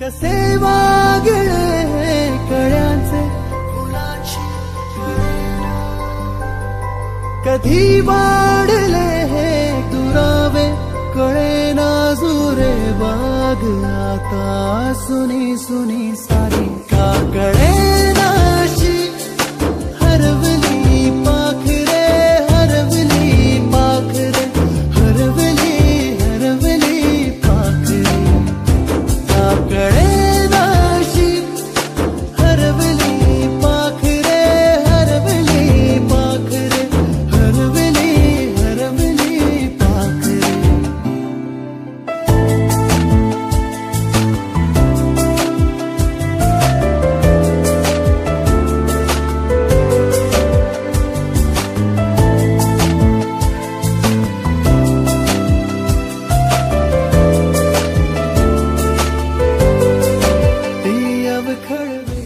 कसे वागळे कळ्यांचे फुलांची कधी वाढले हे दुरावे कळे नाजुरे बाग आता सुनी सुनी सारी का ती अवखळ